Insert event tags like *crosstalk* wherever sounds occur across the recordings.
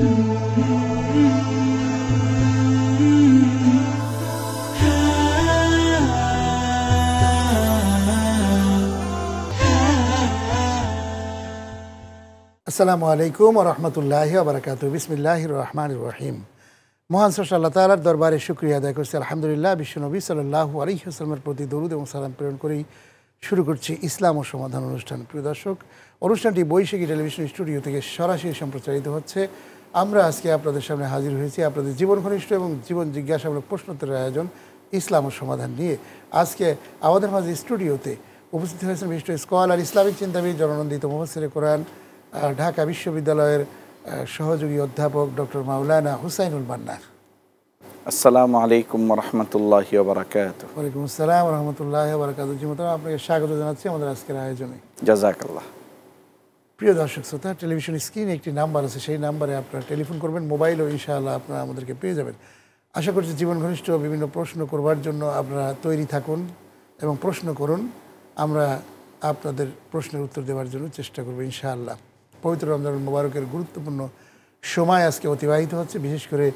আসসালামু আলাইকুম রহমতুল্লাহ বারকাত বিসমিল্লাহ রহমান রহিম। মহান সরস আল্লাহ তালার দরবারে শুক্রিয়া আদায় করছি। আলহামদুলিল্লাহ, বিশ্বনবী সাল্লাহ আলহিহাস্লামের প্রতি দরুদ এবং সালাম প্রেরণ করেই শুরু করছি ইসলাম ও সমাধান অনুষ্ঠান। প্রিয় দর্শক, অনুষ্ঠানটি বৈশাখী টেলিভিশন স্টুডিও থেকে সরাসরি সম্প্রচারিত হচ্ছে। আমরা আজকে আপনাদের সামনে হাজির হয়েছি আপনাদের জীবন ঘনিষ্ঠ এবং জীবন জিজ্ঞাসামূলক প্রশ্নোত্তরের আয়োজন ইসলাম ও সমাধান নিয়ে। আজকে আমাদের মাঝে স্টুডিওতে উপস্থিত হয়েছেন বিশিষ্ট স্কলার ইসলামিক চিন্তাবিদ জননন্দিত মোহাম্মদ কোরআন ঢাকা বিশ্ববিদ্যালয়ের সহযোগী অধ্যাপক ডক্টর মাওলানা হুসাইনুল মান্নার আসসালামু আলাইকুম রহমতুল্লাহ বারাকাত ওয়ালাইকুম আসসালাম রহমতুল্লাহ বারকাত জিমতাম আপনাকে স্বাগত জানাচ্ছি আমাদের আজকের আয়োজনে। জাজাকাল্লাহ প্রিয় দর্শক শ্রোতা, টেলিভিশন স্ক্রিনে একটি নাম্বার আছে, সেই নাম্বারে আপনারা টেলিফোন করবেন, মোবাইলও ইনশাআল্লাহ আপনারা আমাদেরকে পেয়ে যাবেন। আশা করছি জীবন ঘনিষ্ঠ বিভিন্ন প্রশ্ন করবার জন্য আপনারা তৈরি থাকুন এবং প্রশ্ন করুন, আমরা আপনাদের প্রশ্নের উত্তর দেওয়ার জন্য চেষ্টা করব ইনশাআল্লাহ। পবিত্র রমজান মোবারকের গুরুত্বপূর্ণ সময় আজকে অতিবাহিত হচ্ছে, বিশেষ করে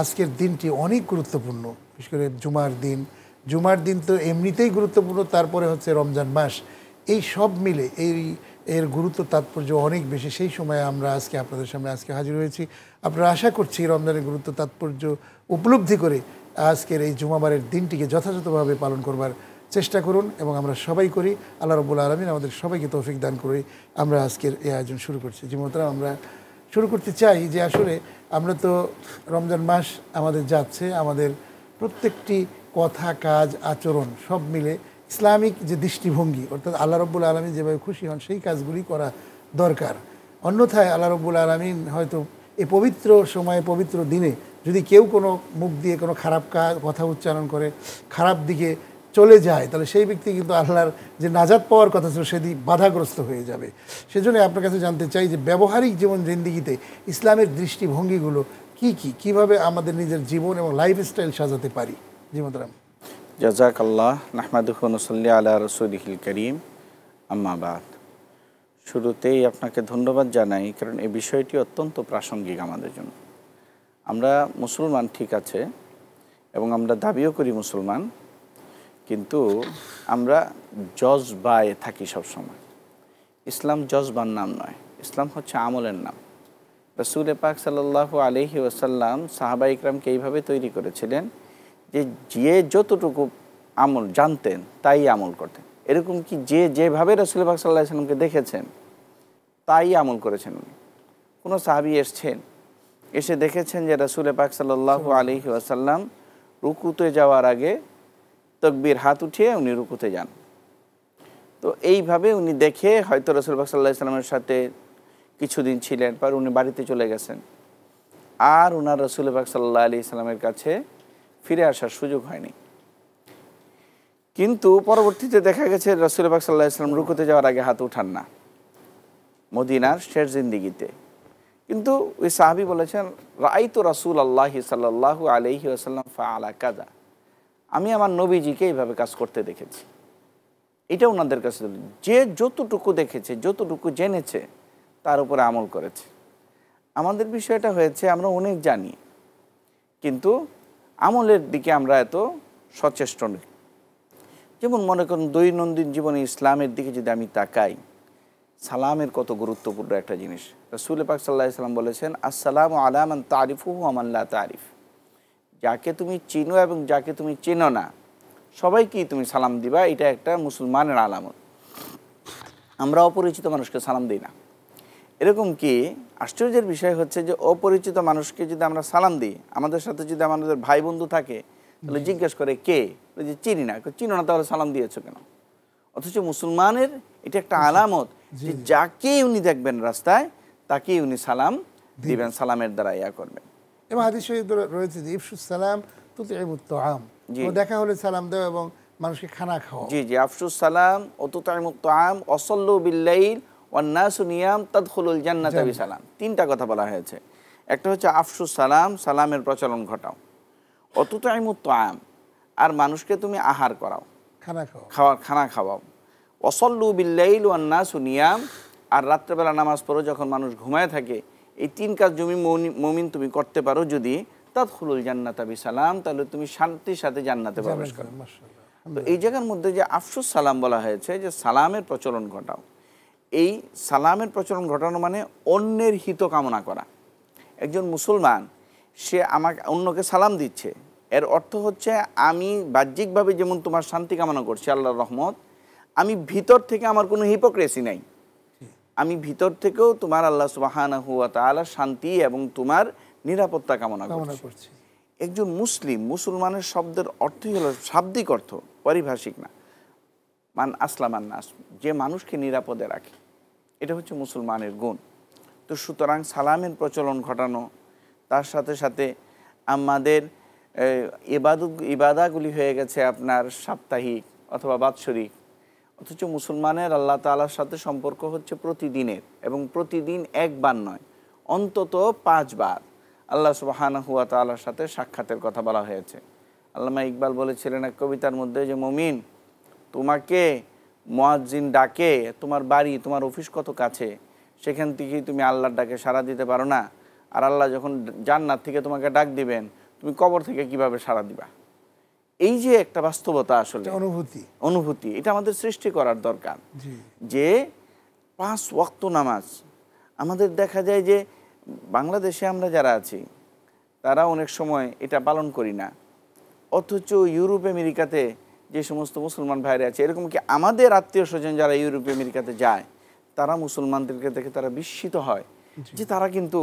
আজকের দিনটি অনেক গুরুত্বপূর্ণ, বিশেষ করে জুমার দিন। জুমার দিন তো এমনিতেই গুরুত্বপূর্ণ, তারপরে হচ্ছে রমজান মাস। এই সব মিলে, এই এর গুরুত্ব, তাৎপর্য অনেক বেশি। সেই সময়ে আমরা আজকে আপনাদের সামনে আজকে হাজির হয়েছি। আপনারা আশা করছি রমজানের গুরুত্ব, তাৎপর্য উপলব্ধি করে আজকের এই জুমাবারের দিনটিকে যথাযথভাবে পালন করবার চেষ্টা করুন এবং আমরা সবাই করি। আল্লাহ রবুল আলমিন আমাদের সবাইকে তৌফিক দান করে আমরা আজকের এই আয়োজন শুরু করছি। জিমতরা আমরা শুরু করতে চাই যে আসলে আমরা তো রমজান মাস আমাদের যাচ্ছে, আমাদের প্রত্যেকটি কথা, কাজ, আচরণ সব মিলে ইসলামিক যে দৃষ্টিভঙ্গি, অর্থাৎ আল্লাহ রব্বুল আলমিন যেভাবে খুশি হন, সেই কাজগুলি করা দরকার। অন্যথায় আল্লাহ রব্বুল আলমিন হয়তো এই পবিত্র সময়ে, পবিত্র দিনে যদি কেউ কোনো মুখ দিয়ে কোনো খারাপ কাজ কথা উচ্চারণ করে, খারাপ দিকে চলে যায়, তাহলে সেই ব্যক্তি কিন্তু আল্লাহর যে নাজাদ পাওয়ার কথা ছিল সেদিক বাধাগ্রস্ত হয়ে যাবে। সেজন্য আপনার কাছে জানতে চাই যে ব্যবহারিক জীবন জিন্দিগিতে ইসলামের দৃষ্টিভঙ্গিগুলো কি কি? কীভাবে আমাদের নিজের জীবন এবং লাইফস্টাইল সাজাতে পারি? জীবনরাম জাজাকাল্লাহ নাহমাদুহনসল্লি আলা রসুলহিল করিম। আম্মাবাদ শুরুতেই আপনাকে ধন্যবাদ জানাই, কারণ এই বিষয়টি অত্যন্ত প্রাসঙ্গিক আমাদের জন্য। আমরা মুসলমান ঠিক আছে, এবং আমরা দাবিও করি মুসলমান, কিন্তু আমরা জজবায় থাকি সবসময়। ইসলাম জজবার নাম নয়, ইসলাম হচ্ছে আমলের নাম। রসুল পাক সাল্লাহ আলহি ওসাল্লাম সাহাবা ইকরামকে এইভাবে তৈরি করেছিলেন যে যে যতটুকু আমল জানতেন, তাই আমল করতেন। এরকম কি যে যেভাবে রসুল পাক সাল্লাহ সাল্লামকে দেখেছেন, তাই আমল করেছেন উনি? কোনো সাহাবি এসছেন, এসে দেখেছেন যে রসুল পাক সাল্লাহ আলী ওয়াসাল্লাম রুকুতে যাওয়ার আগে তকবির হাত উঠিয়ে উনি রুকুতে যান। তো এইভাবে উনি দেখে হয়তো রসুল পাক সাল্লাহ সাল্লামের সাথে কিছুদিন ছিলেন, পর উনি বাড়িতে চলে গেছেন। আর ওনার রসুল পাক সাল্লাহ আলি সাল্লামের কাছে ফিরে আসার সুযোগ হয়নি। কিন্তু পরবর্তীতে দেখা গেছে রসুল পাক সাল্লাহ ইসলাম রুকুতে যাওয়ার আগে হাত উঠান না। মদিনার শেষ জিন্দিগিতে। কিন্তু ওই সাহাবি বলেছেন রাই তো রাসুল আল্লাহি সাল্লাহ আলহি আসাল্লাম ফা আলা কাদা আমি আমার নবীজিকে এইভাবে কাজ করতে দেখেছি। এটা ওনাদের কাছে যে যতটুকু দেখেছে, যতটুকু জেনেছে, তার উপরে আমল করেছে। আমাদের বিষয়টা হয়েছে, আমরা অনেক জানি। কিন্তু আমলের দিকে আমরা এত সচেষ্ট নই। যেমন মনে করুন, দৈনন্দিন জীবনে ইসলামের দিকে যদি আমি তাকাই, সালামের কত গুরুত্বপূর্ণ একটা জিনিস। রসুল পাক সাল্লাহ ইসলাম বলেছেন, আসসালাম আলামান তারিফু আমাল্লা তারিফ। যাকে তুমি চিনো এবং যাকে তুমি চেনো না, সবাইকেই তুমি সালাম দিবা, এটা একটা মুসলমানের আলামত। আমরা অপরিচিত মানুষকে সালাম দিই না। এরকম কি? আশ্চর্যের বিষয় হচ্ছে যে অপরিচিত মানুষকে যদি আমরা সালাম দিই আমাদের সাথে যদি আমাদের ভাই বন্ধু থাকে তাহলে জিজ্ঞেস করে কে? যে চিনি না। চিনো না তাহলে সালাম দিয়েছ কেন? অথচ মুসলমানের এটা একটা আলামত যে যাকে উনি দেখবেন রাস্তায় তাকেই উনি সালাম দিবেন সালামের দ্বারা ইয়া করবেন। এবং হাদিস রয়েছে যে ইফসুস সালাম আম দেখা হলে সালাম দেওয়া এবং মানুষকে খানা খাওয়া জি জি আফসুস সালাম অতুতাইমুক্ত আম অসল্লু বিল্লাইল ওয়ান্নাসু নিয়াম তাদখুলুল জান্নাত সালাম তিনটা কথা বলা হয়েছে। একটা হচ্ছে আফসুস সালাম সালামের প্রচলন ঘটাও। অতুতাইমুক্ত আম আর মানুষকে তুমি আহার করাও। খানা খাওয়া খাওয়া খানা খাওয়াও। অসল্লু বিল্লাইল ওয়ান্নাসু নিয়াম আর রাত্রেবেলা নামাজ পড়ো যখন মানুষ ঘুমায় থাকে এই তিন কাজ জমি মৌনি- মমিন তুমি করতে পারো যদি তাত খুলুল জান্নাতা সালাম তাহলে তুমি শান্তির সাথে জান্নাতে প্রবেশ করো। তো এই জায়গার মধ্যে যে আফসুস সালাম বলা হয়েছে যে সালামের প্রচলন ঘটাও। এই সালামের প্রচলন ঘটানো মানে অন্যের হিত কামনা করা। একজন মুসলমান সে আমাকে অন্যকে সালাম দিচ্ছে। এর অর্থ হচ্ছে আমি বাহ্যিকভাবে যেমন তোমার শান্তি কামনা করছি আল্লাহর রহমত আমি ভিতর থেকে আমার কোনো হিপোক্রেসি নাই। আমি ভিতর থেকেও তোমার আল্লাহ সুবাহানা হুয়া তাআলা শান্তি এবং তোমার নিরাপত্তা কামনা করছি। একজন মুসলিম মুসলমানের শব্দের অর্থই হলো শাব্দিক অর্থ পারিভাষিক না। মান আসলামান নাস যে মানুষকে নিরাপদে রাখে। এটা হচ্ছে মুসলমানের গুণ। তো সুতরাং সালামের প্রচলন ঘটানো, তার সাথে সাথে আমাদের ইবাদত, ইবাদাগুলি হয়ে গেছে আপনার সাপ্তাহিক অথবা বাৎসরিক। অথচ মুসলমানের আল্লাহ তাআলার সাথে সম্পর্ক হচ্ছে প্রতিদিনের এবং প্রতিদিন একবার নয়, অন্তত পাঁচবার আল্লাহ সুবাহানা হুয়া তাআলার সাথে সাক্ষাতের কথা বলা হয়েছে। আল্লামা ইকবাল বলেছিলেন এক কবিতার মধ্যে যে, মমিন, তোমাকে মোয়াজ্জিন ডাকে তোমার বাড়ি তোমার অফিস কত কাছে? সেখান থেকেই তুমি আল্লাহর ডাকে সাড়া দিতে পারো না। আর আল্লাহ যখন জান্নাত থেকে তোমাকে ডাক দিবেন তুমি কবর থেকে কীভাবে সাড়া দিবা? এই যে একটা বাস্তবতা আসলে। অনুভূতি। অনুভূতি। এটা আমাদের সৃষ্টি করার দরকার। যে পাঁচ ওয়াক্ত নামাজ আমাদের দেখা যায় যে বাংলাদেশে আমরা যারা আছি তারা অনেক সময় এটা পালন করি না। অথচ ইউরোপ আমেরিকাতে যে সমস্ত মুসলমান ভাইরা আছে এরকম কি আমাদের আত্মীয় স্বজন যারা ইউরোপ আমেরিকাতে যায় তারা মুসলমানদেরকে দেখে তারা বিস্মিত হয় যে তারা কিন্তু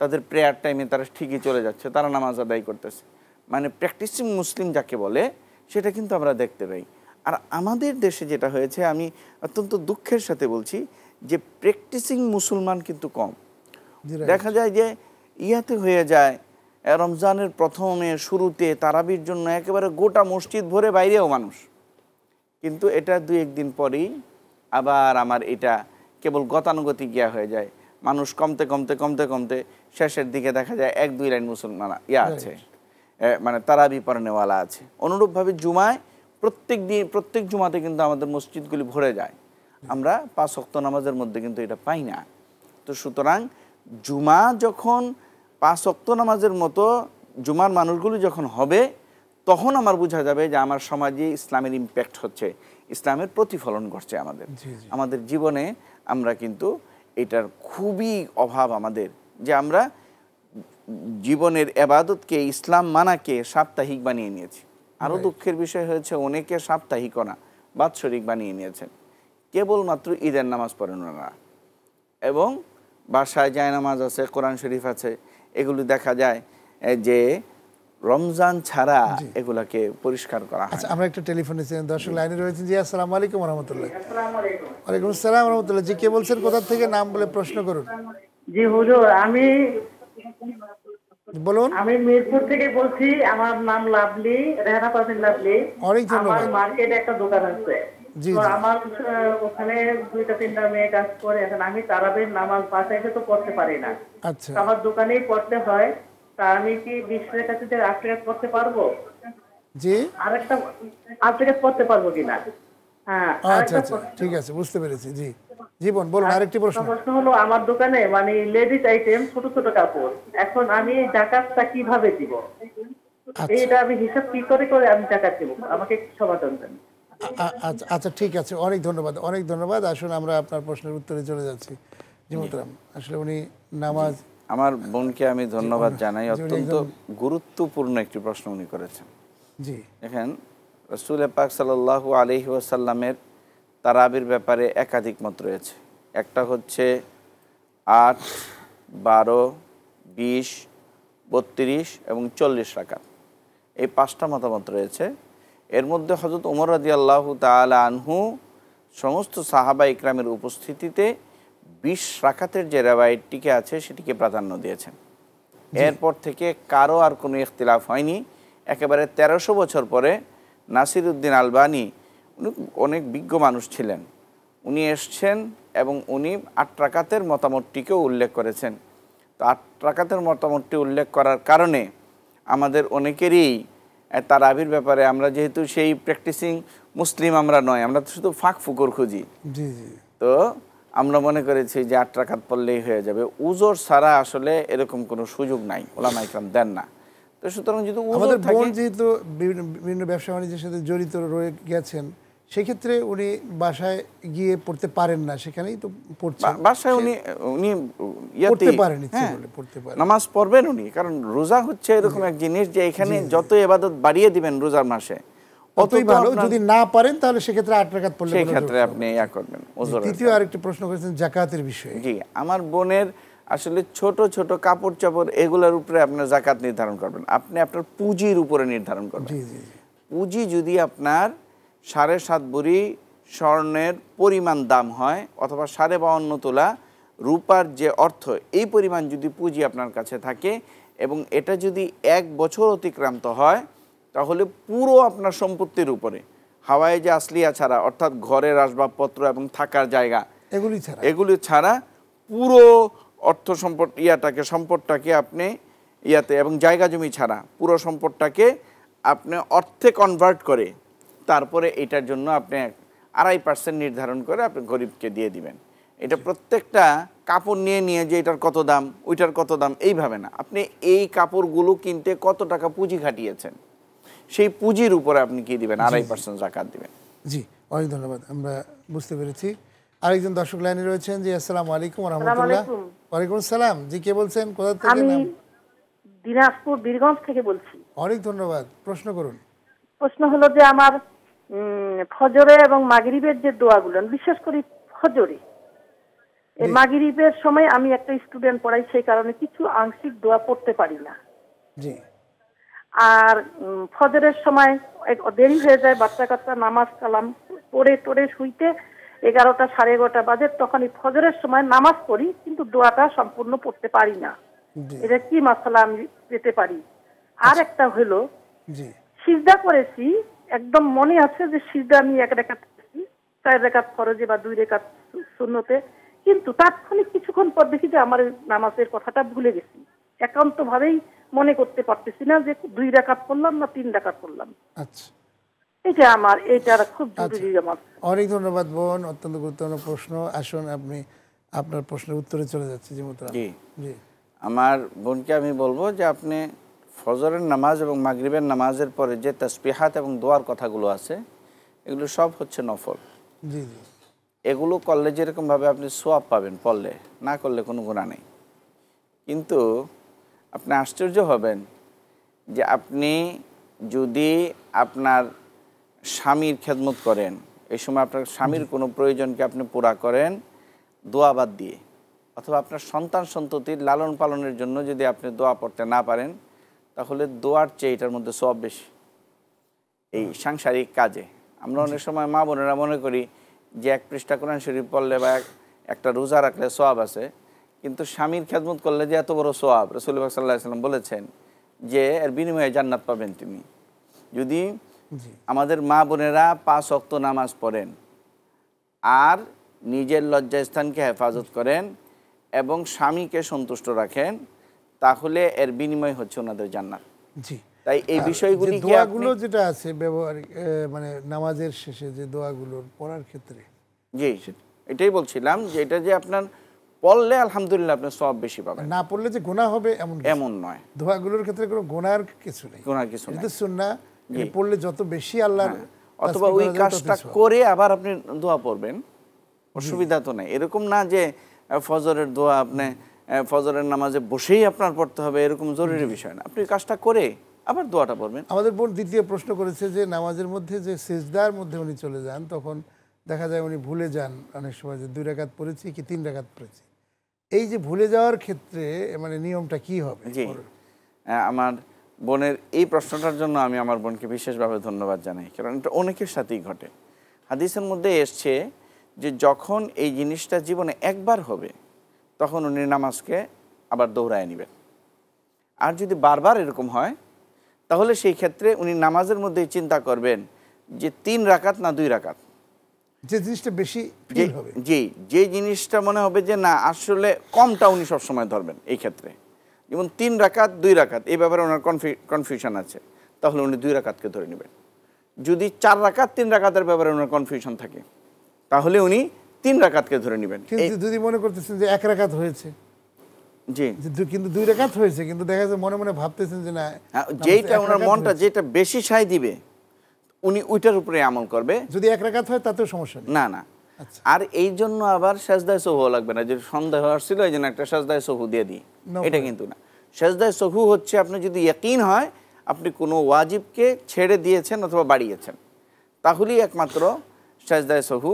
তাদের প্রেয়ার টাইমে তারা ঠিকই চলে যাচ্ছে তারা নামাজ আদায় করতেছে। মানে প্র্যাকটিসিং মুসলিম যাকে বলে সেটা কিন্তু আমরা দেখতে পাই। আর আমাদের দেশে যেটা হয়েছে আমি অত্যন্ত দুঃখের সাথে বলছি যে প্র্যাকটিসিং মুসলমান কিন্তু কম। দেখা যায় যে ইয়াতে হয়ে যায় রমজানের প্রথমে শুরুতে তারাবির জন্য একেবারে গোটা মসজিদ ভরে বাইরেও মানুষ। কিন্তু এটা দুই একদিন পরেই আবার আমার এটা কেবল গতানুগতিক গিয়া হয়ে যায়। মানুষ কমতে কমতে কমতে কমতে শেষের দিকে দেখা যায় এক দুই লাইন মুসলমান ইয়া আছে। মানে তারাবি পড়ানেওয়ালা আছে। অনুরূপভাবে জুমায় প্রত্যেক দিন প্রত্যেক জুমাতে কিন্তু আমাদের মসজিদগুলি ভরে যায়। আমরা পাঁচ অক্ত নামাজের মধ্যে কিন্তু এটা পাই না। তো সুতরাং জুমা যখন পাঁচ অক্ত নামাজের মতো জুমার মানুষগুলো যখন হবে তখন আমার বোঝা যাবে যে আমার সমাজে ইসলামের ইম্প্যাক্ট হচ্ছে ইসলামের প্রতিফলন ঘটছে আমাদের। আমাদের জীবনে আমরা কিন্তু এটার খুবই অভাব আমাদের যে আমরা জীবনের এবাদতকে ইসলাম মানাকে সাপ্তাহিক বানিয়ে নিয়েছি। আরও দুঃখের বিষয় হয়েছে অনেকে সাপ্তাহিক না বাৎসরিক বানিয়ে নিয়েছেন। কেবলমাত্র ঈদের নামাজ পড়েন ওনারা। এবং বাসায় যায় নামাজ আছে কোরআন শরীফ আছে এগুলি দেখা যায় যে রমজান ছাড়া এগুলাকে পরিষ্কার করা আচ্ছা আমরা একটা টেলিফোনে দর্শক লাইনে রয়েছেন। জি আসসালামু আলাইকুম রহমতুল্লাহ ওয়ালাইকুম আসসালাম রহমতুল্লাহ জি কে বলছেন? কোথা থেকে? নাম বলে প্রশ্ন করুন। জি হুজুর আমি বলুন। আমি মিরপুর থেকে বলছি আমার নাম লাভলি রেহানা পারভিন লাভলি। অনেক ধন্যবাদ। আমার মার্কেটে একটা দোকান আছে। আমার ওখানে দুইটা তিনটা মেয়ে কাজ করে এখন আমি তারাবের নামাজ বাসায় তো পড়তে পারি না। আচ্ছা। আমার দোকানেই পড়তে হয়। তা আমি কি বিশ রেখাতে আট রেখাত পড়তে পারব? জি। আরেকটা পড়তে পারব কিনা? হ্যাঁ আচ্ছা আচ্ছা। ঠিক আছে বুঝতে পেরেছি। জি। জীবন বলুন আরেকটি প্রশ্ন। প্রশ্ন হলো আমার দোকানে মানে লেডিস আইটেম ছোট ছোট কাপড়। এখন আমি এই জাকাতটা কীভাবে দিব? আচ্ছা। এইটা আমি হিসাব কি করে করে আমি জাকাত দিব? আমাকে সমাধান দেন। আচ্ছা আচ্ছা ঠিক আছে অনেক ধন্যবাদ অনেক ধন্যবাদ। আসুন আমরা আপনার প্রশ্নের উত্তরে চলে যাচ্ছি। জি মোহতারাম আসলে উনি নামাজ আমার বোনকে আমি ধন্যবাদ জানাই অত্যন্ত গুরুত্বপূর্ণ একটি প্রশ্ন উনি করেছেন। জি। দেখেন রসুল পাক সাল্লাল্লাহু আলহি ওয়াসাল্লামের তারাবির ব্যাপারে একাধিক মত রয়েছে। একটা হচ্ছে আট বারো বিশ বত্রিশ এবং চল্লিশ রাকাত। এই পাঁচটা মতামত রয়েছে। এর মধ্যে হজরত উমর রাজি আল্লাহ তালা আনহু সমস্ত সাহাবা ইকরামের উপস্থিতিতে বিশ রাকাতের যে রেওয়ায়তটিকে আছে সেটিকে প্রাধান্য দিয়েছেন। এরপর থেকে কারও আর কোনো ইখতিলাফ হয়নি। একেবারে তেরোশো বছর পরে নাসির উদ্দিন আলবানি উনি অনেক বিজ্ঞ মানুষ ছিলেন। উনি এসছেন এবং উনি আট রাকাতের মতামতটিকেও উল্লেখ করেছেন। তো আট রাকাতের মতামতটি উল্লেখ করার কারণে আমাদের অনেকেরই আহ, তারাবির ব্যাপারে আমরা যেহেতু সেই প্র্যাকটিসিং মুসলিম আমরা নয় আমরা তো শুধু ফাঁক ফুকর খুঁজি। তো আমরা মনে করেছি যে আট রাখাত পড়লেই হয়ে যাবে। উজোর ছাড়া আসলে এরকম কোনো সুযোগ নাই ওলামা ইকরাম দেন না। তো সুতরাং যদি উজোর আমাদের বোন যেহেতু বিভিন্ন বিভিন্ন ব্যবসা বাণিজ্যের সাথে জড়িত রয়ে গেছেন সেক্ষেত্রে উনি বাসায় গিয়ে পড়তে পারেন না সেখানেই তো পড়ছেন বাসায় উনি উনি পড়তে পারেন ইচ্ছে হ্যাঁ, করলে, পড়তে পারেন। নামাজ পড়বেন উনি কারণ রোজা হচ্ছে এরকম এক জিনিস যে এখানে যত এবাদত বাড়িয়ে দিবেন রোজার মাসে ততই ভালো যদি না পারেন তাহলে সেক্ষেত্রে আট রাকাত পড়লে সেই ক্ষেত্রে আপনি ইয়া করবেন আরেকটি প্রশ্ন করেছেন জাকাতের বিষয়ে। জি আমার বোনের আসলে ছোট ছোট কাপড় চাপড় এগুলোর উপরে আপনার জাকাত নির্ধারণ করবেন। আপনি আপনার পুঁজির উপরে নির্ধারণ করবেন। পুঁজি যদি আপনার সাড়ে সাত ভরি স্বর্ণের পরিমাণ দাম হয় অথবা সাড়ে বাউন্ন তোলা রূপার যে অর্থ এই পরিমাণ যদি পুঁজি আপনার কাছে থাকে এবং এটা যদি এক বছর অতিক্রান্ত হয় তাহলে পুরো আপনার সম্পত্তির উপরে হাওয়ায় যে আসলিয়া ছাড়া অর্থাৎ ঘরের আসবাবপত্র এবং থাকার জায়গা এগুলি ছাড়া। এগুলি ছাড়া পুরো অর্থ সম্পদ ইয়াটাকে সম্পদটাকে আপনি ইয়াতে এবং জায়গা জমি ছাড়া পুরো সম্পদটাকে আপনি অর্থে কনভার্ট করে তারপরে এটার জন্য আপনি আড়াই পার্সেন্ট নির্ধারণ করে আপনি গরিবকে দিয়ে দিবেন। এটা প্রত্যেকটা কাপড় নিয়ে নিয়ে যে এটার কত দাম ওইটার কত দাম এইভাবে না। আপনি এই কাপড়গুলো কিনতে কত টাকা পুঁজি খাটিয়েছেন সেই পুঁজির উপরে আপনি কি দিবেন? আড়াই পার্সেন্ট জাকাত দিবেন। জি অনেক ধন্যবাদ আমরা বুঝতে পেরেছি। আরেকজন দর্শক লাইনে রয়েছেন জি আসসালামু আলাইকুম রহমতুল্লাহ। ওয়ালাইকুম সালাম জি কে বলছেন? কোথা থেকে আমি নাম? দিনাজপুর বীরগঞ্জ থেকে বলছি। অনেক ধন্যবাদ প্রশ্ন করুন। প্রশ্ন হলো যে আমার ফজরে এবং মাগরিবের যে দোয়াগুলো বিশেষ করে ফজরে। এই মাগরিবের সময় আমি একটা স্টুডেন্ট পড়াই সেই কারণে কিছু আংশিক দোয়া পড়তে পারি না। জি। আর ফজরের সময় দেরি হয়ে যায় বাচ্চা কাচ্চা নামাজ কালাম পড়ে টড়ে শুইতে এগারোটা সাড়ে এগারোটা বাজে তখন এই ফজরের সময় নামাজ পড়ি কিন্তু দোয়াটা সম্পূর্ণ পড়তে পারি না। এটা কি মাসালা আমি পেতে পারি? আর একটা হলো সিজদা করেছি একদম মনে আছে যে সিজদা আমি এক রেখাত চার রেখাত ফরজে বা দুই রেখাত শূন্যতে কিন্তু তাৎক্ষণিক কিছুক্ষণ পর দেখি যে আমার নামাজের কথাটা ভুলে গেছি। একান্ত ভাবেই মনে করতে পারতেছি না যে দুই রেখাত করলাম না তিন রেখাত পড়লাম। আচ্ছা। এটা আমার এইটা খুব জরুরি আমার। অনেক ধন্যবাদ বোন। অত্যন্ত গুরুত্বপূর্ণ প্রশ্ন। আসুন আপনি আপনার প্রশ্নের উত্তরে চলে যাচ্ছি জি জি। জি। আমার বোনকে আমি বলব যে আপনি ফজরের নামাজ এবং মাগরিবের নামাজের পরে যে তসবিহাত এবং দোয়ার কথাগুলো আছে এগুলো সব হচ্ছে নফল। জি জি। এগুলো করলে যেরকমভাবে আপনি সোয়াব পাবেন পড়লে না করলে কোনো গুণা নেই। কিন্তু আপনি আশ্চর্য হবেন যে আপনি যদি আপনার স্বামীর খেদমত করেন এই সময় আপনার স্বামীর কোনো প্রয়োজনকে আপনি পুরা করেন দোয়াবাদ দিয়ে অথবা আপনার সন্তান সন্ততির লালন পালনের জন্য যদি আপনি দোয়া পড়তে না পারেন তাহলে দোয়ার চেয়ে এটার মধ্যে সব বেশি। এই সাংসারিক কাজে। আমরা অনেক সময় মা বোনেরা মনে করি যে এক পৃষ্ঠা কোরআন শরীফ পড়লে বা এক- একটা রোজা রাখলে সোয়াব আছে কিন্তু স্বামীর খেদমত করলে যে এত বড় সোয়াব রসুল্লাহ সাল্লাহ সাল্লাম বলেছেন যে এর বিনিময়ে জান্নাত পাবেন তিনি। যদি আমাদের মা বোনেরা পাঁচ অক্ত নামাজ পড়েন আর নিজের লজ্জাস্থানকে হেফাজত করেন এবং স্বামীকে সন্তুষ্ট রাখেন তাহলে এর বিনিময় হচ্ছে ওনাদের জান্নাত। জি। তাই এই বিষয়গুলি দোয়াগুলো যেটা আছে ব্যবহারিক মানে নামাজের শেষে যে দোয়াগুলোর পড়ার ক্ষেত্রে। জি এটাই বলছিলাম যে এটা যে আপনার পড়লে আলহামদুলিল্লাহ আপনি সব বেশি পাবেন। না পড়লে যে গোনা হবে এমন এমন নয়। দোয়াগুলোর ক্ষেত্রে কোনো গোনার কিছু নেই। গোনার কিছু নেই নাই। তো সুন্না পড়লে যত বেশি আল্লাহর হ্যাঁ। অথবা ওই কাজটা করে আবার আপনি দোয়া পড়বেন। অসুবিধা তো নাই। এরকম না যে ফজরের দোয়া আপনি ফজরের নামাজে বসেই আপনার পড়তে হবে এরকম জরুরি বিষয় না। আপনি কাজটা করে আবার দোয়াটা পড়বেন। আমাদের বোন দ্বিতীয় প্রশ্ন করেছে যে নামাজের মধ্যে যে সেজদার মধ্যে উনি চলে যান তখন দেখা যায় উনি ভুলে যান অনেক সময় যে দুই রাকাত পড়েছি কি তিন রাকাত পড়েছি। এই যে ভুলে যাওয়ার ক্ষেত্রে মানে নিয়মটা কি হবে? জি। আমার বোনের এই প্রশ্নটার জন্য আমি আমার বোনকে বিশেষভাবে ধন্যবাদ জানাই কারণ এটা অনেকের সাথেই ঘটে। হাদিসের মধ্যে এসছে যে যখন এই জিনিসটা জীবনে একবার হবে তখন উনি নামাজকে আবার দৌড়ায় নেবেন। আর যদি বারবার এরকম হয় তাহলে সেই ক্ষেত্রে উনি নামাজের মধ্যে চিন্তা করবেন যে তিন রাকাত না দুই রাকাত? যে জিনিসটা বেশি জি যে জিনিসটা মনে হবে যে না আসলে কমটা উনি সবসময় ধরবেন এই ক্ষেত্রে। যেমন তিন রাকাত দুই রাকাত এই ব্যাপারে ওনার কনফিউশন আছে। তাহলে উনি দুই রাকাতকে ধরে নেবেন। যদি চার রাকাত তিন রাকাতের ব্যাপারে ওনার কনফিউশন থাকে তাহলে উনি তিন রাকাতকে ধরে নেবেন। কিন্তু যদি মনে করতেছেন যে এক রাকাত হয়েছে জি। কিন্তু দুই রাকাত হয়েছে কিন্তু দেখা যাচ্ছে মনে মনে ভাবতেছেন যে না হ্যাঁ, নামাজ যেইটা এক ওনার মনটা যেটা বেশি সায় দিবে উনি ওইটার উপরে আমল করবে। যদি এক রাকাত হয় তাতেও সমস্যা নেই। না না। আচ্ছা। আর এই জন্য আবার সেজদায় সহু লাগবে না। যে সন্দেহ আসছিল এই জন্য একটা সেজদায় সহু দিয়ে দিই। এটা কিন্তু না। সেজদায় সহু হচ্ছে আপনি যদি ইয়াকিন হয় আপনি কোনো ওয়াজিবকে ছেড়ে দিয়েছেন অথবা বাড়িয়েছেন তাহলেই একমাত্র সেজদায় সহু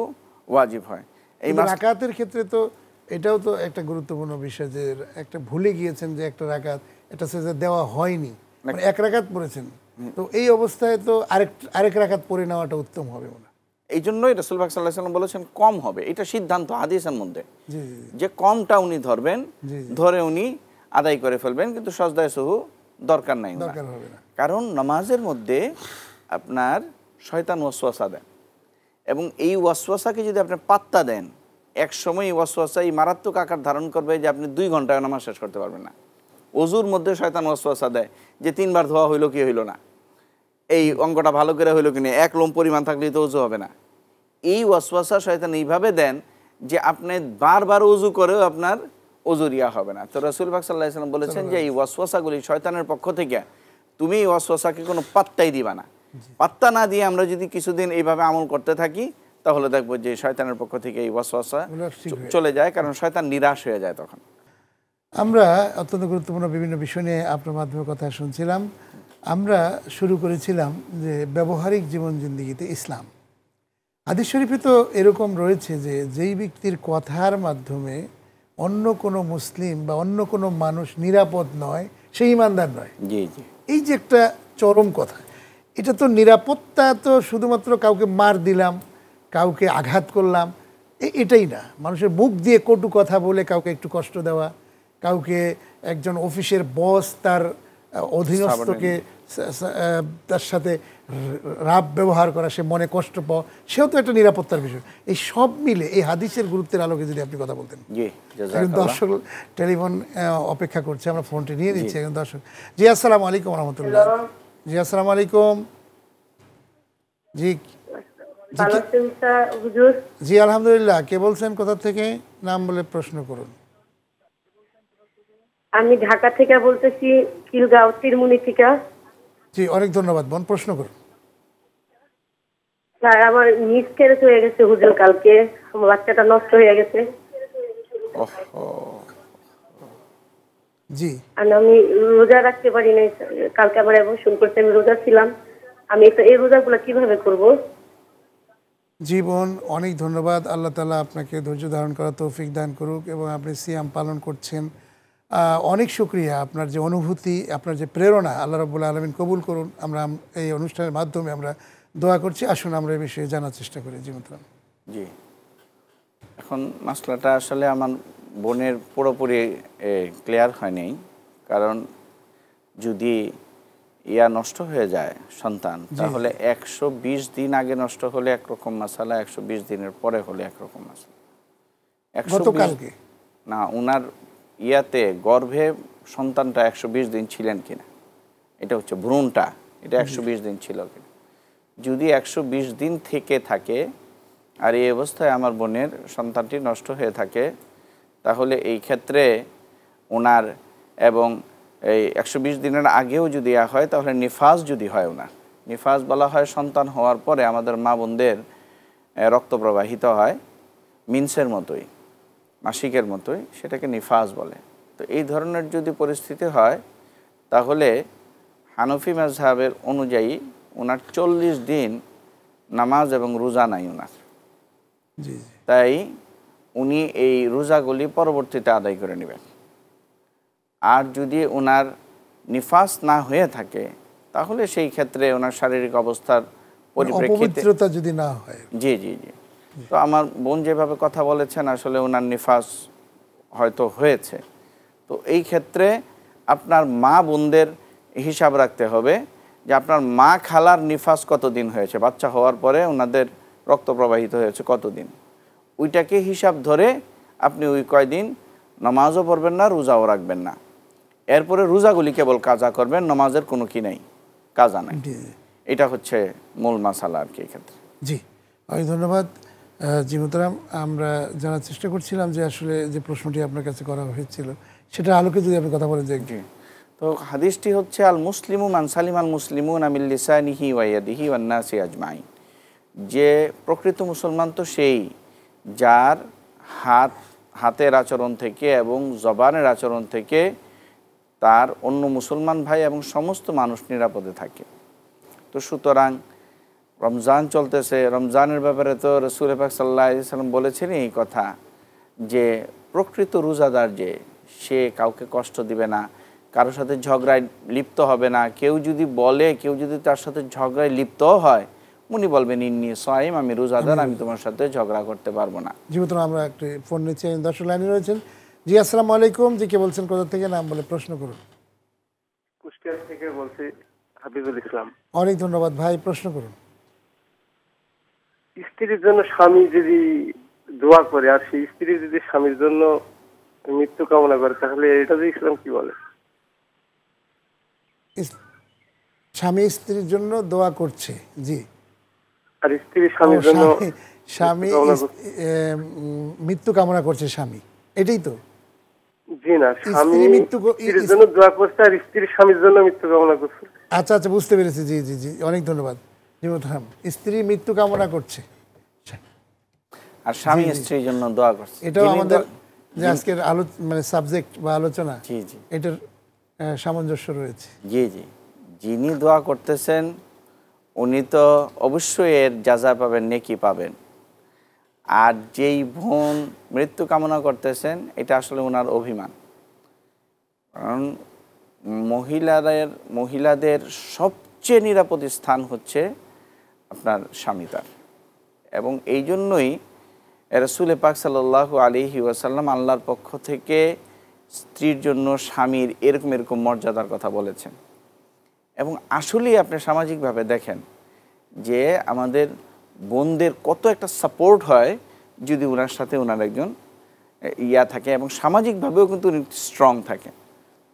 ওয়াজিব হয়। এই রাকাতের ক্ষেত্রে তো এটাও তো একটা গুরুত্বপূর্ণ বিষয় যে একটা ভুলে গিয়েছেন যে একটা রাকাত এটা সেজা দেওয়া হয়নি। মানে এক রাকাত পড়েছেন। তো এই অবস্থায় তো আরেক আরেক রাকাত পড়ে নেওয়াটা উত্তম হবে মনে এই জন্যই রসুল ভাগ সাল্লাহ সাল্লাম বলেছেন কম হবে। এটা সিদ্ধান্ত হাদিসের মধ্যে। যে কমটা উনি ধরবেন। ধরে উনি আদায় করে ফেলবেন কিন্তু সজদায় সহু দরকার নাই দরকার হবে না। কারণ নামাজের মধ্যে আপনার শয়তান ওয়াসওয়াসা দেন। এবং এই ওয়াসওয়াসাকে যদি আপনি পাত্তা দেন এক সময় এই ওয়াসওয়াসা এই মারাত্মক আকার ধারণ করবে যে আপনি দুই ঘন্টায় নামাজ শেষ করতে পারবেন না। অজুর মধ্যে শয়তান ওয়াসওয়াসা দেয় যে তিনবার ধোয়া হইল কি হইল না। এই অঙ্কটা ভালো করে হইল কি না এক লোম পরিমাণ থাকলেই তো অজু হবে না। এই ওয়াসওয়াসা শয়তান এইভাবে দেন যে আপনি বারবার অজু করেও আপনার অজুরিয়া হবে না। তো রসুল বাক সাল্লাহ সাল্লাম বলেছেন যে এই ওয়াসওয়াসাগুলি শয়তানের পক্ষ থেকে তুমি এই ওয়াসওয়াসাকে কোনো পাত্তাই দিবা না। পাত্তা না দিয়ে আমরা যদি কিছুদিন এইভাবে আমল করতে থাকি তাহলে দেখব যে শয়তানের পক্ষ থেকে এই ওয়াসওয়াসা চলে যায় কারণ শয়তান নিরাশ হয়ে যায় তখন। আমরা অত্যন্ত গুরুত্বপূর্ণ বিভিন্ন বিষয় নিয়ে আপনার মাধ্যমে কথা শুনছিলাম। আমরা শুরু করেছিলাম যে ব্যবহারিক জীবন জিন্দিগিতে ইসলাম। হাদিস শরীফে তো এরকম রয়েছে যে যেই ব্যক্তির কথার মাধ্যমে অন্য কোনো মুসলিম বা অন্য কোনো মানুষ নিরাপদ নয় সেই ইমানদার নয়। এই যে একটা চরম কথা এটা তো নিরাপত্তা তো শুধুমাত্র কাউকে মার দিলাম কাউকে আঘাত করলাম এ- এটাই না। মানুষের মুখ দিয়ে কটু কথা বলে কাউকে একটু কষ্ট দেওয়া কাউকে একজন অফিসের বস তার অধীনস্থকে তার সাথে রাব ব্যবহার করা সে মনে কষ্ট পাওয়া সেও তো একটা নিরাপত্তার বিষয়। এই সব মিলে এই হাদিসের গুরুত্বের আলোকে যদি আপনি কথা বলতেন। একজন দর্শক টেলিফোন অপেক্ষা করছে আমরা ফোনটি নিয়ে নিচ্ছি। একজন দর্শক জি আসসালামু আলাইকুম রহমতুল্লাহ। জি আসসালামু আলাইকুম। জি ভালো আছেন স্যার হুজুর? জি আলহামদুলিল্লাহ। কে বলছেন কোথা থেকে? নাম বলে প্রশ্ন করুন। আমি ঢাকা থেকে বলতেছি কিলগাঁও তিরমুনি থেকে। জি অনেক ধন্যবাদ বোন প্রশ্ন করুন। স্যার আমার মিস ক্যারেজ হয়ে গেছে হুজুর কালকে। আমার বাচ্চাটা নষ্ট হয়ে গেছে। ওহো। জি। আর আমি রোজা রাখতে পারি নাই কালকে আমার অ্যাবর্শন করতে আমি রোজা ছিলাম। আমি এটা এই রোজাগুলো কীভাবে করব? জীবন অনেক ধন্যবাদ। আল্লাহ তালা আপনাকে ধৈর্য ধারণ করার তৌফিক দান করুক এবং আপনি সিয়াম পালন করছেন। অনেক শুক্রিয়া আপনার যে অনুভূতি আপনার যে প্রেরণা আল্লাহ রবুল্লা আলমিন কবুল করুন। আমরা এই অনুষ্ঠানের মাধ্যমে আমরা দোয়া করছি। আসুন আমরা এই বিষয়ে জানার চেষ্টা করি জীবন জি। এখন মশলাটা আসলে আমার বোনের পুরোপুরি ক্লিয়ার হয়নি। কারণ যদি ইয়া নষ্ট হয়ে যায় সন্তান তাহলে একশো বিশ দিন আগে নষ্ট হলে একরকম মশালা একশো বিশ দিনের পরে হলে একরকম মশলা। একশো না ওনার ইয়াতে গর্ভে সন্তানটা একশো বিশ দিন ছিলেন কিনা? এটা হচ্ছে ভ্রূণটা এটা একশো বিশ দিন ছিল কিনা? যদি একশো বিশ দিন থেকে থাকে আর এই অবস্থায় আমার বোনের সন্তানটি নষ্ট হয়ে থাকে তাহলে এই ক্ষেত্রে ওনার এবং এই একশো বিশ দিনের আগেও যদি হয় তাহলে নিফাজ যদি হয় ওনার নিফাজ বলা হয় সন্তান হওয়ার পরে আমাদের মা বোনদের রক্ত প্রবাহিত হয় মিন্সের মতোই মাসিকের মতোই সেটাকে নিফাজ বলে। তো এই ধরনের যদি পরিস্থিতি হয় তাহলে হানফি মাজহাবের অনুযায়ী ওনার চল্লিশ দিন নামাজ এবং রোজা নাই ওনার তাই উনি এই রোজাগুলি পরবর্তীতে আদায় করে নেবেন। আর যদি ওনার নিফাস না হয়ে থাকে তাহলে সেই ক্ষেত্রে ওনার শারীরিক অবস্থার পরিপ্রেক্ষিতে যদি না হয়। জি জি জি। তো আমার বোন যেভাবে কথা বলেছেন আসলে ওনার নিফাস হয়তো হয়েছে। তো এই ক্ষেত্রে আপনার মা বোনদের হিসাব রাখতে হবে যে আপনার মা খালার নিফাস কতদিন হয়েছে? বাচ্চা হওয়ার পরে ওনাদের রক্ত প্রবাহিত হয়েছে কতদিন? ওইটাকে হিসাব ধরে আপনি ওই কয়দিন নামাজও পড়বেন না রোজাও রাখবেন না। এরপরে রোজাগুলি কেবল কাজা করবেন নামাজের কোনো কি নেই কাজা নাই। এটা হচ্ছে মূল মাসালা আর কি এক্ষেত্রে জি অনেক ধন্যবাদ। আহ, জি মোতারাম আমরা জানার চেষ্টা করছিলাম যে আসলে যে প্রশ্নটি আপনার কাছে করা হয়েছিল সেটা আলোকে যদি আপনি কথা বলেন যে জি। তো হাদিসটি হচ্ছে আল মুসলিমু মান সালিম আল মুসলিমুন আমিল লিসানিহি ওয়াইয়াদিহি ওয়ান্নাসি আজমাইন। যে প্রকৃত মুসলমান তো সেই যার হাত, হাতের আচরণ থেকে এবং জবানের আচরণ থেকে তার অন্য মুসলমান ভাই এবং সমস্ত মানুষ নিরাপদে থাকে। তো সুতরাং রমজান চলতেছে। রমজানের ব্যাপারে তো রসুল পাক সাল্লাম বলেছেন এই কথা যে প্রকৃত রোজাদার যে, সে কাউকে কষ্ট দিবে না কারোর সাথে ঝগড়ায় লিপ্ত হবে না। কেউ যদি বলে, কেউ যদি তার সাথে ঝগড়ায় লিপ্তও হয় উনি বলবেন ইন্নি সোয়াইম আমি রোজাদার আমি তোমার সাথে ঝগড়া করতে পারব না। জি মোতারাম আমরা একটি ফোন নিচ্ছি দর্শক লাইনে রয়েছেন। জি আসসালামু আলাইকুম। জি কে বলছেন কোথা থেকে নাম বলে প্রশ্ন করুন। কুষ্টিয়া থেকে বলছি হাবিবুল ইসলাম। অনেক ধন্যবাদ ভাই প্রশ্ন করুন। স্ত্রীর জন্য স্বামী যদি দোয়া করে আর সেই স্ত্রী যদি স্বামীর জন্য মৃত্যু কামনা করে তাহলে এটা যে ইসলাম কি বলে? স্বামী স্ত্রীর জন্য দোয়া করছে জি। আর স্ত্রী স্বামীর জন্য স্বামী- *laughs* মৃত্যু কামনা করছে। স্বামী। এটাই তো। জি না স্বামী মৃত্যু স্ত্রীর জন্য দোয়া করছে আর স্ত্রী স্বামীর জন্য মৃত্যু কামনা করছে। আচ্ছা আচ্ছা বুঝতে পেরেছি। জি জি জি অনেক ধন্যবাদ। স্ত্রী মৃত্যু কামনা করছে। আর স্বামী স্ত্রীর জন্য দোয়া করছে। এটাও আমাদের যে আজকের আলো মানে সাবজেক্ট বা আলোচনা জি জি। এটার সামঞ্জস্য রয়েছে। জি জি। যিনি দোয়া করতেছেন উনি তো অবশ্যই এর যাজা পাবেন, নেকি পাবেন। আর যেই বোন মৃত্যু কামনা করতেছেন, এটা আসলে ওনার অভিমান। কারণ মহিলাদের মহিলাদের সবচেয়ে নিরাপদ স্থান হচ্ছে আপনার স্বামী তার। এবং এই জন্যই রসুল পাক সাল্লাহ আলিহি ওয়াসাল্লাম আল্লাহর পক্ষ থেকে স্ত্রীর জন্য স্বামীর এরকম এরকম মর্যাদার কথা বলেছেন। এবং আসলেই আপনি সামাজিকভাবে দেখেন যে আমাদের বোনদের কত একটা সাপোর্ট হয় যদি ওনার সাথে ওনার একজন ইয়া থাকে এবং সামাজিকভাবেও কিন্তু উনি স্ট্রং থাকেন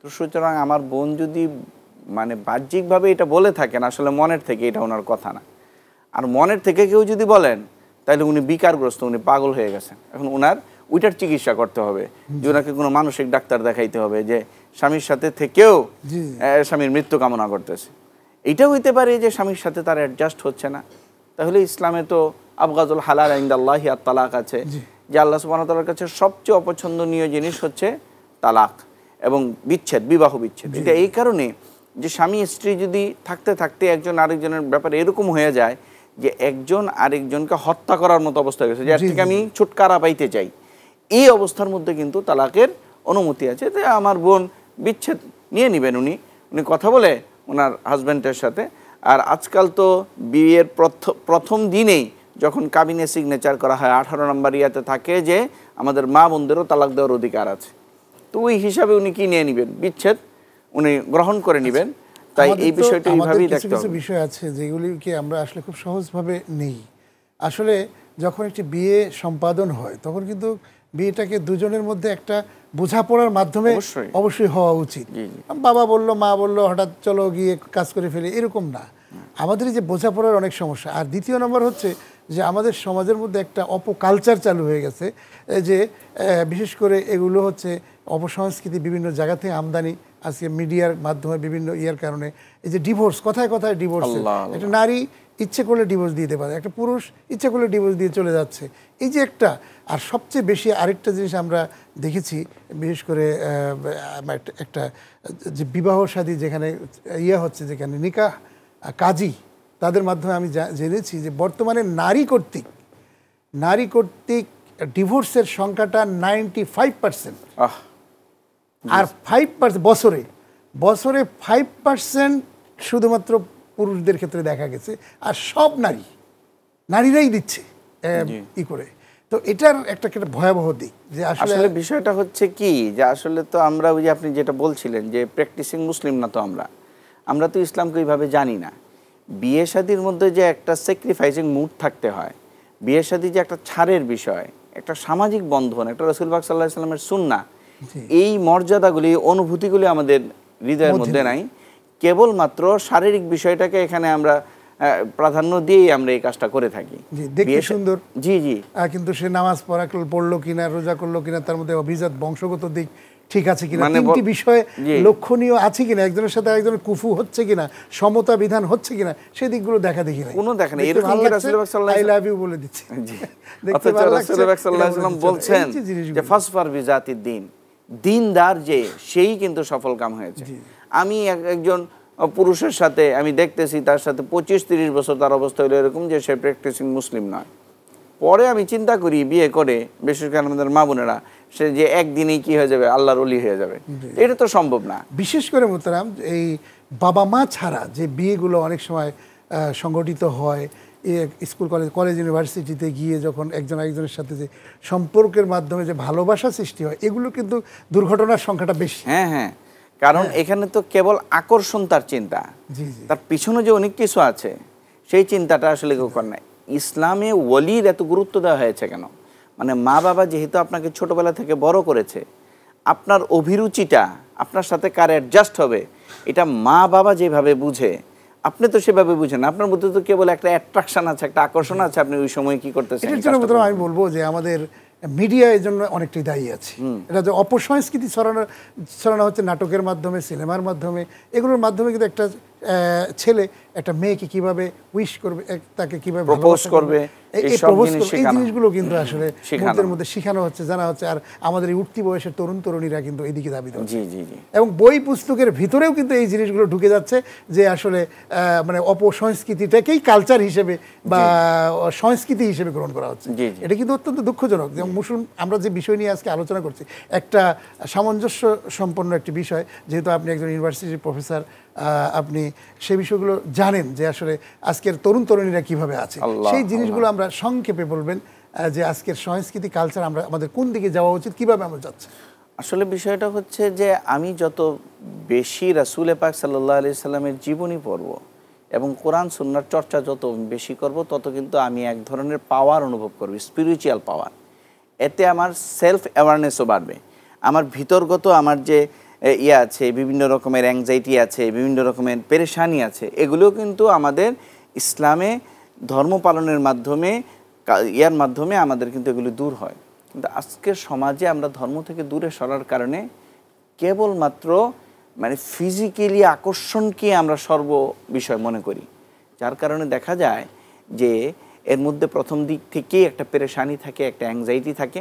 তো সুতরাং আমার বোন যদি মানে বাহ্যিকভাবে এটা বলে থাকেন, আসলে মনের থেকে এটা ওনার কথা না। আর মনের থেকে কেউ যদি বলেন, তাহলে উনি বিকারগ্রস্ত, উনি পাগল হয়ে গেছেন। এখন ওনার ওইটার চিকিৎসা করতে হবে। যে ওনাকে কোনো মানসিক ডাক্তার দেখাইতে হবে যে স্বামীর সাথে থেকেও স্বামীর মৃত্যু কামনা করতেছে। এইটাও হইতে পারে যে স্বামীর সাথে তার অ্যাডজাস্ট হচ্ছে না। তাহলে ইসলামে তো আবগাজুল হালাল আইন্দাল্লাহি আর তালাক আছে। যে আল্লাহ ওয়া কাছে সবচেয়ে অপছন্দনীয় জিনিস হচ্ছে তালাক এবং বিচ্ছেদ বিবাহ বিচ্ছেদ। এটা এই কারণে যে স্বামী স্ত্রী যদি থাকতে থাকতে একজন আরেকজনের ব্যাপারে এরকম হয়ে যায় যে একজন আরেকজনকে হত্যা করার মতো অবস্থা গেছে যার জি, থেকে আমি ছুটকারা পাইতে চাই। এই অবস্থার মধ্যে কিন্তু তালাকের অনুমতি আছে। যে আমার বোন বিচ্ছেদ নিয়ে নেবেন উনি। উনি কথা বলে ওনার হাজব্যান্ডের সাথে। আর আজকাল তো বিয়ের প্রথম দিনেই যখন কাবিনে সিগনেচার করা হয় আঠারো নম্বর ইয়াতে থাকে যে আমাদের মা বোনদেরও তালাক দেওয়ার অধিকার আছে। তো ওই হিসাবে উনি কি নিয়ে নেবেন? বিচ্ছেদ উনি গ্রহণ করে নেবেন। তাই এই বিষয়টা এইভাবেই দেখতে কিছু হবে। বিষয় আছে যেগুলিকে আমরা আসলে খুব সহজভাবে নেই। আসলে যখন একটি বিয়ে সম্পাদন হয় তখন কিন্তু বিয়েটাকে দুজনের মধ্যে একটা বোঝাপড়ার মাধ্যমে অবশ্যই। হওয়া উচিত। বাবা বলল মা বলল হঠাৎ চলো গিয়ে কাজ করে ফেলি এরকম না আমাদের এই যে বোঝাপড়ার অনেক সমস্যা আর দ্বিতীয় নম্বর হচ্ছে যে আমাদের সমাজের মধ্যে একটা অপকালচার চালু হয়ে গেছে যে বিশেষ করে এগুলো হচ্ছে অপসংস্কৃতি বিভিন্ন জায়গা থেকে আমদানি আজকে মিডিয়ার মাধ্যমে বিভিন্ন ইয়ার কারণে এই যে ডিভোর্স কথায় কথায় ডিভোর্স। একটা নারী ইচ্ছে করলে ডিভোর্স দিতে পারে একটা পুরুষ ইচ্ছে করলে ডিভোর্স দিয়ে চলে যাচ্ছে এই যে একটা আর সবচেয়ে বেশি আরেকটা জিনিস আমরা দেখেছি বিশেষ করে একটা- যে বিবাহ সাদী যেখানে ইয়ে হচ্ছে যেখানে নিকাহ কাজী তাদের মাধ্যমে আমি জেনেছি যে বর্তমানে নারী কর্তৃক নারী কর্তৃক ডিভোর্সের সংখ্যাটা নাইনটি ফাইভ পার্সেন্ট। আর ফাইভ পার্সেন্ট বছরে বছরে ফাইভ পার্সেন্ট শুধুমাত্র পুরুষদের ক্ষেত্রে দেখা গেছে আর সব নারী নারীরাই দিচ্ছে ই করে। তো এটার একটা একটা ভয়াবহ দিক? যে আসলে বিষয়টা হচ্ছে কি যে আসলে তো আমরা ওই যে আপনি যেটা বলছিলেন যে প্র্যাকটিসিং মুসলিম না তো আমরা। আমরা তো ইসলামকে এইভাবে জানি না। বিয়ে শাদির মধ্যে যে একটা স্যাক্রিফাইসিং মুড থাকতে হয় বিয়ে শাদি যে একটা ছাড়ের বিষয় একটা সামাজিক বন্ধন একটা রসুলবাগ সাল্লাহ সাল্লামের সুন্না এই মর্যাদাগুলি অনুভূতিগুলি আমাদের হৃদয়ের মধ্যে নাই। কেবলমাত্র শারীরিক বিষয়টাকে এখানে আমরা প্রাধান্য দিয়েই আমরা এই কাজটা করে থাকি। দেখতে সুন্দর। জি জি। কিন্তু সে নামাজ পড়া পড়ল কিনা রোজা করল কিনা তার মধ্যে অভিজাত বংশগত দিক ঠিক আছে কিনা মানে তিনটি বিষয়ে লক্ষণীয় আছে কিনা একজনের সাথে একজনের কুফু হচ্ছে কিনা সমতা বিধান হচ্ছে কিনা সেই দিকগুলো দেখা দেখি নাই। কোনো দেখা নেই। এরকম ভালো কি লাগছে, রাসূলুল্লাহ সাল্লাল্লাহু আলাইহি love you বলে দিচ্ছে। *laughs* দেখতে অথচ রাসূলুল্লাহ সাল্লাল্লাহু আলাইহি দিচ্ছে। বলছেন যে ফাসফার বিজাতির দিন। দিনদার যে সেই কিন্তু সফল কাম হয়েছে আমি এক- একজন পুরুষের সাথে আমি দেখতেছি তার সাথে পঁচিশ তিরিশ বছর তার অবস্থা হলো এরকম যে সে প্র্যাকটিসিং মুসলিম নয়। পরে আমি চিন্তা করি বিয়ে করে বিশেষ করে আমাদের মা বোনেরা সে যে একদিনেই কি হয়ে যাবে? আল্লাহর অলি হয়ে যাবে। এটা তো সম্ভব না। বিশেষ করে মোতারাম এই বাবা মা ছাড়া যে বিয়েগুলো অনেক সময় সংগঠিত হয় স্কুল কলেজ কলেজ ইউনিভার্সিটিতে গিয়ে যখন একজন একজনের সাথে যে সম্পর্কের মাধ্যমে যে ভালোবাসা সৃষ্টি হয় এগুলো কিন্তু দুর্ঘটনার সংখ্যাটা বেশি। হ্যাঁ হ্যাঁ। কারণ এখানে তো কেবল আকর্ষণ তার চিন্তা। তার পিছনে যে অনেক কিছু আছে সেই চিন্তাটা আসলে কেউ করে না ইসলামে ওলির এত গুরুত্ব দেওয়া হয়েছে কেন? মানে মা বাবা যেহেতু আপনাকে ছোটবেলা থেকে বড় করেছে আপনার অভিরুচিটা আপনার সাথে কার অ্যাডজাস্ট হবে এটা মা বাবা যেভাবে বুঝে আপনি তো সেভাবে বুঝেন আপনার মধ্যে তো কেবল একটা অ্যাট্রাকশন আছে একটা আকর্ষণ আছে আপনি ওই সময় কি করতেছেন আমি বলব যে আমাদের মিডিয়া এই জন্য অনেকটাই দায়ী আছে। এটা যে অপসংস্কৃতি ছড়ানো ছড়ানো হচ্ছে নাটকের মাধ্যমে সিনেমার মাধ্যমে এগুলোর মাধ্যমে কিন্তু একটা ছেলে একটা মেয়েকে কীভাবে উইশ করবে তাকে কীভাবে ভালোবাসা করবে, এই- জিনিস করবে, এই জিনিসগুলো কিন্তু আসলে মুহূর্তের মধ্যে শেখানো হচ্ছে জানা হচ্ছে আর আমাদের এই উঠতি বয়সের তরুণ তরুণীরা কিন্তু এদিকে দাবি জি জি জি। এবং বই পুস্তকের ভিতরেও কিন্তু এই জিনিসগুলো ঢুকে যাচ্ছে যে আসলে মানে অপসংস্কৃতিটাকেই কালচার হিসেবে বা সংস্কৃতি হিসেবে গ্রহণ করা হচ্ছে। এটা কিন্তু অত্যন্ত দুঃখজনক। যেমন মুসলিম আমরা যে বিষয় নিয়ে আজকে আলোচনা করছি একটা সামঞ্জস্য সম্পন্ন একটি বিষয় যেহেতু আপনি একজন ইউনিভার্সিটির প্রফেসর আপনি সেই বিষয়গুলো জানেন যে আসলে আজকের তরুণ তরুণীরা কীভাবে আছে। সেই জিনিসগুলো আমরা সংক্ষেপে বলবেন যে আজকের সংস্কৃতি কালচার আমরা আমাদের কোন দিকে যাওয়া উচিত কীভাবে আমরা যাচ্ছি? আসলে বিষয়টা হচ্ছে যে আমি যত বেশি রাসুল পাক সাল্লাহ আলি সাল্লামের জীবনী পড়ব এবং কোরআন সুন্নার চর্চা যত বেশি করব তত কিন্তু আমি এক ধরনের পাওয়ার অনুভব করব স্পিরিচুয়াল পাওয়ার এতে আমার সেলফ অ্যাওয়ারনেসও বাড়বে। আমার ভিতরগত আমার যে ইয়ে আছে, বিভিন্ন রকমের অ্যাংজাইটি আছে, বিভিন্ন রকমের পেরেশানি আছে। এগুলোও কিন্তু আমাদের ইসলামে ধর্ম পালনের মাধ্যমে ইয়ার মাধ্যমে আমাদের কিন্তু এগুলো দূর হয়। কিন্তু আজকের সমাজে আমরা ধর্ম থেকে দূরে সরার কারণে কেবলমাত্র মানে ফিজিক্যালি আকর্ষণকে আমরা সর্ব বিষয় মনে করি। যার কারণে দেখা যায় যে এর মধ্যে প্রথম দিক থেকেই একটা পেরেশানি থাকে, একটা অ্যাংজাইটি থাকে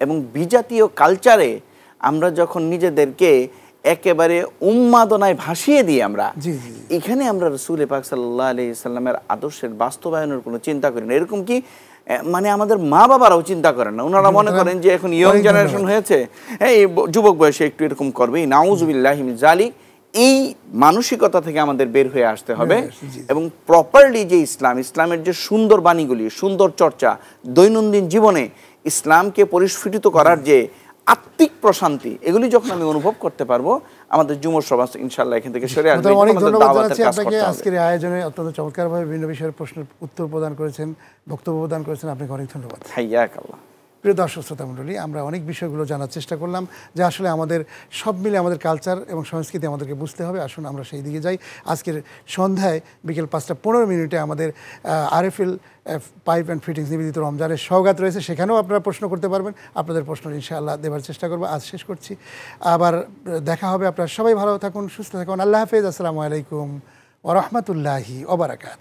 এবং বিজাতীয় কালচারে আমরা যখন নিজেদেরকে একেবারে উন্মাদনায় ভাসিয়ে দিই আমরা। এখানে আমরা রসুল পাক সাল্লাহ আলি সাল্লামের আদর্শের বাস্তবায়নের কোনো চিন্তা করি না। এরকম কি মানে আমাদের মা বাবারাও চিন্তা করেন না? ওনারা মনে করেন যে এখন ইয়ং জেনারেশন হয়েছে। হ্যাঁ এই যুবক বয়সে একটু এরকম করবে নাউজুবিল্লাহ জালি এই মানসিকতা থেকে আমাদের বের হয়ে আসতে হবে হয়ে। এবং প্রপারলি যে ইসলাম ইসলামের যে সুন্দর বাণীগুলি সুন্দর চর্চা দৈনন্দিন জীবনে ইসলামকে পরিস্ফুটিত করার যে আত্মিক প্রশান্তি এগুলি যখন আমি অনুভব করতে পারব আমাদের যুব সমাজ ইনশাল্লাহ এখান থেকে সরে আসবে। অনেক ধন্যবাদ জানাচ্ছি আপনাকে। আজকের আয়োজনে অত্যন্ত চমৎকারভাবে বিভিন্ন বিষয়ের প্রশ্নের উত্তর প্রদান করেছেন বক্তব্য প্রদান করেছেন। আপনাকে অনেক ধন্যবাদ। হাইয়াক আল্লাহ প্রিয় দর্শক, শ্রোতা মণ্ডলী, আমরা অনেক বিষয়গুলো জানার চেষ্টা করলাম যে আসলে আমাদের সব মিলে আমাদের কালচার এবং সংস্কৃতি আমাদেরকে বুঝতে হবে। আসুন আমরা সেই দিকে যাই। আজকের সন্ধ্যায় বিকেল পাঁচটা পনেরো মিনিটে আমাদের আরএফএল পাইপ অ্যান্ড ফিটিংস নিবেদিত রমজানের সৌগাত রয়েছে। সেখানেও আপনারা প্রশ্ন করতে পারবেন। আপনাদের প্রশ্ন ইনশাআল্লাহ দেওয়ার চেষ্টা করব। আজ শেষ করছি। আবার দেখা হবে। আপনারা সবাই ভালো থাকুন, সুস্থ থাকুন। আল্লাহ হাফেজ। আসসালামু আলাইকুম ওরহমতুল্লাহি ওবরাকাত